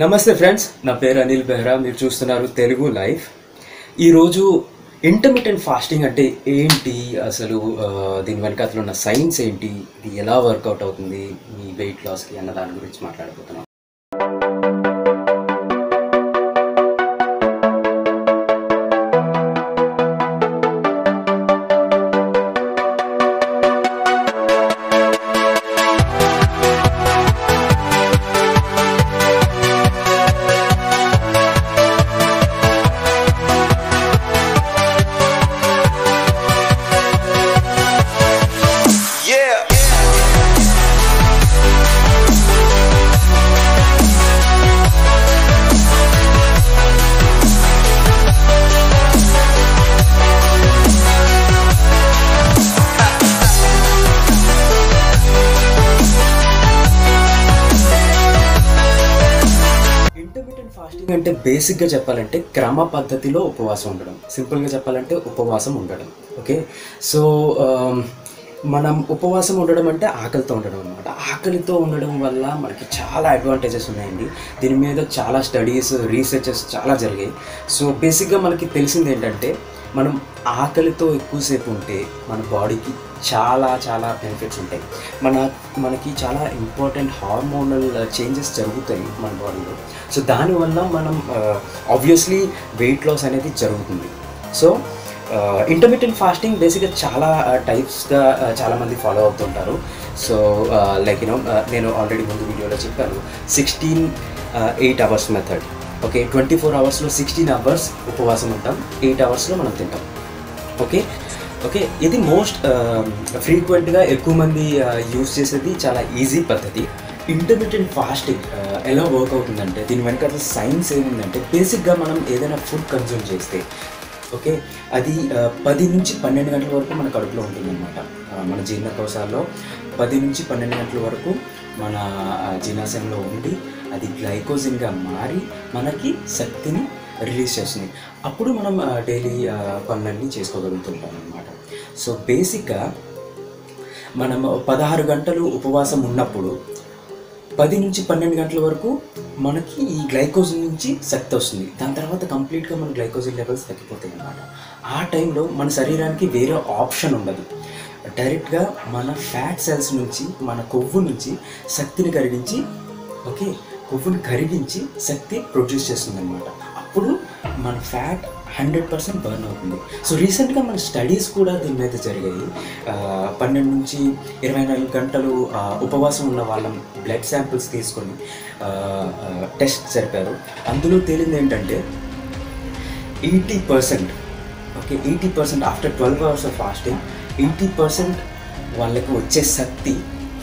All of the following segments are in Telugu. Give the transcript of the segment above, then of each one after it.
నమస్తే ఫ్రెండ్స్. నా పేరు అనిల్ బెహ్రా. మీరు చూస్తున్నారు తెలుగు లైఫ్. ఈరోజు ఇంటర్మీడియట్ ఫాస్టింగ్ అంటే ఏంటి? అసలు దీని దీని అసలు ఉన్న సైన్స్ ఏంటి? ఇది ఎలా వర్కౌట్ అవుతుంది? మీ వెయిట్ లాస్కి అన్న దాని గురించి మాట్లాడబోతున్నాం అంటే బేసిక్గా చెప్పాలంటే క్రమ పద్ధతిలో ఉపవాసం ఉండడం. సింపుల్గా చెప్పాలంటే ఉపవాసం ఉండడం. ఓకే సో um, మనం ఉపవాసం ఉండడం అంటే ఆకలితో ఉండడం అనమాట ఆకలితో ఉండడం వల్ల మనకి చాలా అడ్వాంటేజెస్ ఉన్నాయండి. దీని మీద చాలా స్టడీస్ రీసెర్చెస్ చాలా జరిగాయి. సో బేసిక్గా మనకి తెలిసింది ఏంటంటే మనం ఆకలితో ఎక్కువసేపు ఉంటే మన బాడీకి చాలా చాలా బెనిఫిట్స్ ఉంటాయి. మన మనకి చాలా ఇంపార్టెంట్ హార్మోనల్ చేంజెస్ జరుగుతాయి మన బాడీలో సో దానివల్ల మనం ఆబ్వియస్లీ వెయిట్ లాస్ అనేది జరుగుతుంది. సో ఇంటర్మీడియట్ ఫాస్టింగ్ బేసిక్గా చాలా uh, టైప్స్గా uh, చాలామంది ఫాలో అవుతుంటారు. సో లైక్ యూనో నేను ఆల్రెడీ ముందు వీడియోలో చెప్పాను. Sixteen eight hours method okay twenty four అవర్స్లో సిక్స్టీన్ అవర్స్ ఉపవాసం ఉంటాం. ఎయిట్ అవర్స్లో మనం తింటాం. ఓకే ఓకే ఇది మోస్ట్ ఫ్రీక్వెంట్గా ఎక్కువ మంది యూజ్ చేసేది చాలా ఈజీ పద్ధతి. ఇంటర్మీడియట్ ఫాస్టింగ్ ఎలా వర్క్ అవుతుందంటే దీని వెనక సైన్స్ ఏముందంటే బేసిక్గా మనం ఏదైనా ఫుడ్ కన్జ్యూమ్ చేస్తే ఓకే అది పది నుంచి పన్నెండు గంటల వరకు మన కడుపులో ఉంటుందన్నమాట. మన జీర్ణకోశాల్లో పది నుంచి పన్నెండు గంటల వరకు మన జీర్ణాశయంలో ఉండి అది గ్లైకోజిన్గా మారి మనకి శక్తిని రిలీజ్ చేస్తుంది. అప్పుడు మనం డైలీ పనులన్నీ చేసుకోగలుగుతుంటాం అనమాట సో బేసిక్గా మనం పదహారు గంటలు ఉపవాసం ఉన్నప్పుడు పది నుంచి పన్నెండు గంటల వరకు మనకి ఈ గ్లైకోజన్ నుంచి శక్తి వస్తుంది. దాని తర్వాత కంప్లీట్గా మన గ్లైకోజన్ లెవెల్స్ తగ్గిపోతాయి అన్నమాట. ఆ టైంలో మన శరీరానికి వేరే ఆప్షన్ ఉండదు. డైరెక్ట్గా మన ఫ్యాట్ సెల్స్ నుంచి మన కొవ్వు నుంచి శక్తిని కరిగించి ఓకే కొవ్వుని కరిగించి శక్తి ప్రొడ్యూస్ చేస్తుంది అనమాట అప్పుడు మన ఫ్యాట్ హండ్రెడ్ పర్సెంట్ బర్న్ అవుతుంది. సో రీసెంట్గా మన స్టడీస్ కూడా దీని మీద జరిగాయి. పన్నెండు నుంచి ఇరవై నాలుగు గంటలు ఉపవాసం ఉన్న వాళ్ళ బ్లడ్ శాంపిల్స్ తీసుకొని టెస్ట్ జరిపారు. అందులో తేలింది ఏంటంటే eighty percent okay eighty percent after twelve hours of fasting eighty percent వాళ్ళకి వచ్చే శక్తి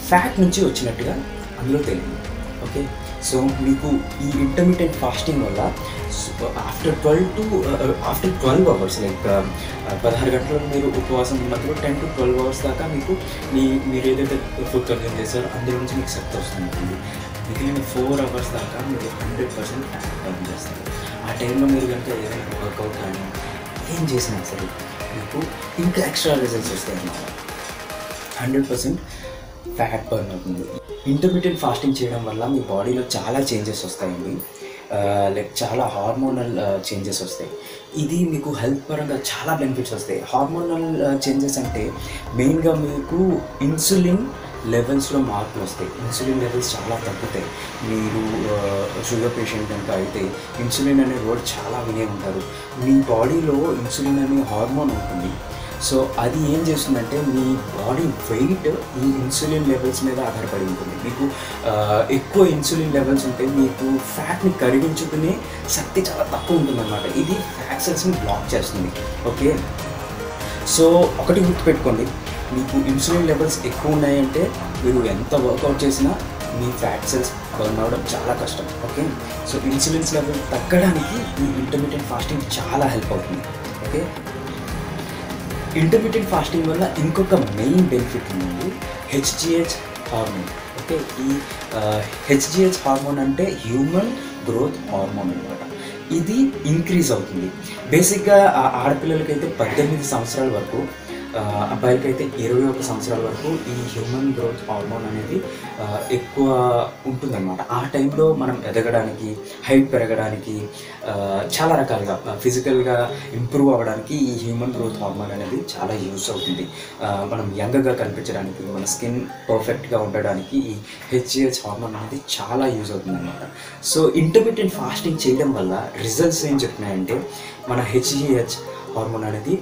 ఫ్యాట్ నుంచి వచ్చినట్టుగా అందులో తెలియదు ఓకే. సో మీకు ఈ ఇంటర్మీడియట్ ఫాస్టింగ్ వల్ల after twelve to after twelve hours like పదహారు గంటలు మీరు ఉపవాసం ఉన్నప్పుడు టెన్ టు ట్వెల్వ్ అవర్స్ దాకా మీకు మీ మీరు ఏదైతే ఫుడ్ కన్జ్యూమ్ చేస్తారో అందులో నుంచి మీకు శక్తి వస్తుంది. మిగిలిన ఫోర్ అవర్స్ దాకా మీరు హండ్రెడ్ పర్సెంట్ పని చేస్తారు. ఆ టైంలో మీరు కనుక ఏదైనా వర్కౌట్ కానీ ఏం చేసినా సరే మీకు ఇంకా ఎక్స్ట్రా రిజల్ట్స్ వస్తాయి అన్నమాట హండ్రెడ్ పర్సెంట్ ఫ్యాట్ బర్న్ అవుతుంది. ఇంటర్మీడియట్ ఫాస్టింగ్ చేయడం వల్ల మీ బాడీలో చాలా చేంజెస్ వస్తాయండి. లైక్ చాలా హార్మోనల్ చేంజెస్ వస్తాయి. ఇది మీకు హెల్త్ పరంగా చాలా బెనిఫిట్స్ వస్తాయి. హార్మోనల్ చేంజెస్ అంటే మెయిన్గా మీకు ఇన్సులిన్ లెవెల్స్లో మార్పులు వస్తాయి. ఇన్సులిన్ లెవెల్స్ చాలా తగ్గుతాయి. మీరు షుగర్ పేషెంట్ కనుక అయితే ఇన్సులిన్ అనే వర్డ్ చాలా వినే ఉంటారు. మీ బాడీలో ఇన్సులిన్ అనే హార్మోన్ ఉంటుంది. సో అది ఏం చేస్తుందంటే మీ బాడీ వెయిట్ ఈ ఇన్సులిన్ లెవెల్స్ మీద ఆధారపడి ఉంటుంది. మీకు ఎక్కువ ఇన్సులిన్ లెవెల్స్ ఉంటే మీకు ఫ్యాట్ని కరిగించుకునే శక్తి చాలా తక్కువ ఉంటుందన్నమాట. ఇది ఫ్యాట్ సెల్స్ని బ్లాక్ చేస్తుంది. ఓకే? సో ఒకటి గుర్తుపెట్టుకోండి. మీకు ఇన్సులిన్ లెవెల్స్ ఎక్కువ ఉన్నాయంటే మీరు ఎంత వర్కౌట్ చేసినా మీ ఫ్యాట్ సెల్స్ బర్న్ అవ్వడం చాలా కష్టం. ఓకే? సో ఇన్సులిన్స్ లెవెల్ తగ్గడానికి ఈ ఇంటర్మీడియట్ ఫాస్టింగ్ చాలా హెల్ప్ అవుతుంది. ఓకే? ఇంటర్మీడియట్ ఫాస్టింగ్ వల్ల ఇంకొక మెయిన్ బెనిఫిట్ ఉంది హెచ్జిహెచ్ హార్మోన్. ఓకే ఈ హెచ్జిహెచ్ హార్మోన్ అంటే హ్యూమన్ గ్రోత్ హార్మోన్ అనమాట ఇది ఇంక్రీజ్ అవుతుంది. బేసిక్గా ఆడపిల్లలకైతే పద్దెనిమిది సంవత్సరాల వరకు అబ్బాయిలకి అయితే ఇరవై ఒక సంవత్సరాల వరకు ఈ హ్యూమన్ గ్రోత్ హార్మోన్ అనేది ఎక్కువ ఉంటుందన్నమాట. ఆ టైంలో మనం ఎదగడానికి హైట్ పెరగడానికి చాలా రకాలుగా ఫిజికల్గా ఇంప్రూవ్ అవ్వడానికి ఈ హ్యూమన్ గ్రోత్ హార్మోన్ అనేది చాలా యూస్ అవుతుంది. మనం యంగ్గా కనిపించడానికి మన స్కిన్ పర్ఫెక్ట్గా ఉండడానికి ఈ హెచ్జిహెచ్ హార్మోన్ అనేది చాలా యూజ్ అవుతుంది అనమాట సో ఇంటర్మీడియట్ ఫాస్టింగ్ చేయడం వల్ల రిజల్ట్స్ ఏం చెప్తున్నాయంటే మన హెచ్జిహెచ్ హార్మోన్ అనేది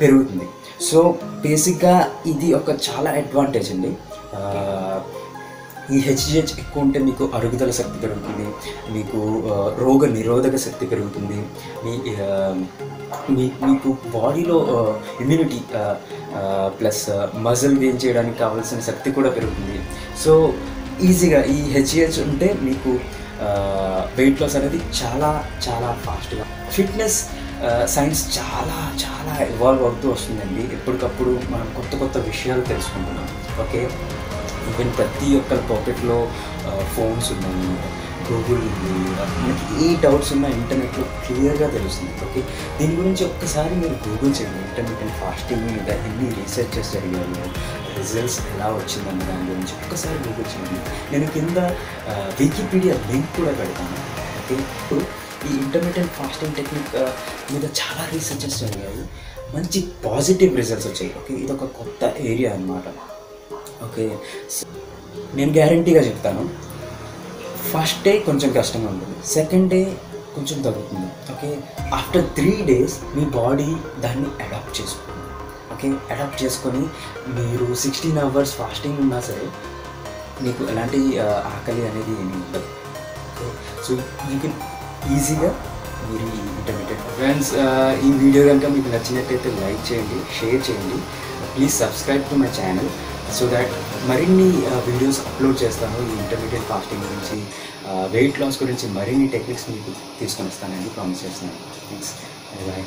పెరుగుతుంది. సో బేసిక్గా ఇది ఒక చాలా అడ్వాంటేజ్ అండి. ఈ హెచ్జిహెచ్ ఎక్కువ ఉంటే మీకు అరుగుదల శక్తి పెరుగుతుంది మీకు రోగ నిరోధక శక్తి పెరుగుతుంది మీ మీ మీకు బాడీలో ఇమ్యూనిటీ ప్లస్ మజిల్ గెయిన్ చేయడానికి కావాల్సిన శక్తి కూడా పెరుగుతుంది. సో ఈజీగా ఈ హెచ్జిహెచ్ ఉంటే మీకు వెయిట్ లాస్ అనేది చాలా చాలా ఫాస్ట్గా ఫిట్నెస్ సైన్స్ చాలా చాలా ఇవాల్వ్ అవుతూ వస్తుందండి. ఎప్పటికప్పుడు మనం కొత్త కొత్త విషయాలు తెలుసుకుంటున్నాం. ఓకే? ఈవెన్ ప్రతి ఒక్కరి పాకెట్లో ఫోన్స్ ఉన్నాయి గూగుల్ ఉంది మనకి ఏ డౌట్స్ ఉన్నా ఇంటర్నెట్లో క్లియర్గా తెలుస్తుంది. ఓకే? దీని గురించి ఒక్కసారి మీరు గూగుల్ చేయండి. ఇంటర్నెట్ అండ్ ఫాస్టింగ్ మీద ఎన్ని రీసెర్చెస్ జరిగాయి రిజల్ట్స్ ఎలా వచ్చిందన్న దాని గురించి ఒక్కసారి గూగుల్ చేయండి. నేను కింద వికీపీడియా లింక్ కూడా పెడతాను. ఓకే? ఇప్పుడు ఈ ఇంటర్మీడియట్ ఫాస్టింగ్ టెక్నిక్ మీద చాలా రీసెర్చెస్ జరిగాయి మంచి పాజిటివ్ రిజల్ట్స్ వచ్చాయి. ఓకే ఇది ఒక కొత్త ఏరియా అన్నమాట. ఓకే నేను గ్యారంటీగా చెప్తాను. ఫస్ట్ డే కొంచెం కష్టంగా ఉంటుంది. సెకండ్ డే కొంచెం తగ్గుతుంది. ఓకే ఆఫ్టర్ త్రీ డేస్ మీ బాడీ దాన్ని అడాప్ట్ చేసుకుంటుంది. ఓకే అడాప్ట్ చేసుకొని మీరు సిక్స్టీన్ అవర్స్ ఫాస్టింగ్ ఉన్నా సరే మీకు ఎలాంటి uh, ఆకలి అనేది ఏమి ఉండదు. ఓకే సో యూ కెన్ ఈజీగా మీరు ఈ ఇంటర్మీడియట్ ఫ్రెండ్స్ uh, ఈ వీడియో కనుక మీకు నచ్చినట్టయితే లైక్ చేయండి షేర్ చేయండి. Please subscribe to my channel so that మరిన్ని uh, వీడియోస్ అప్లోడ్ చేస్తాను. ఈ ఇంటర్మీడియట్ ఫాస్టింగ్ గురించి uh, వెయిట్ లాస్ గురించి మరిన్ని టెక్నిక్స్ మీకు తీసుకొని వస్తానని ప్రామిస్ చేస్తున్నాను. Thanks bye